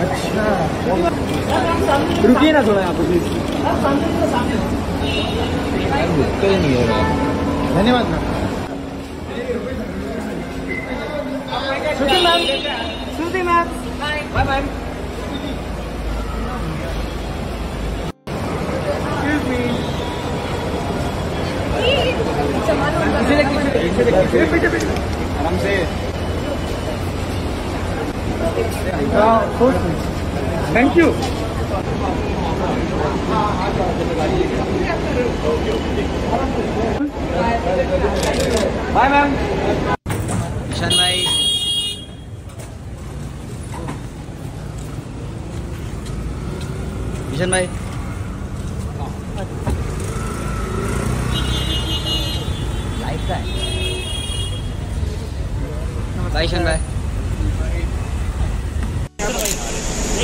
अच्छा रुकिए ना थोड़ा यहाँ पे प्लीज़ धन्यवाद ma'am Shruti ma'am Shruti ma'am. आराम से। Thank you bye ma'am Ishan भाई ईशान भाई बाय ईशान भाई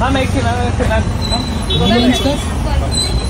Dame, dame, dame. ¿No? ¿Dónde estás?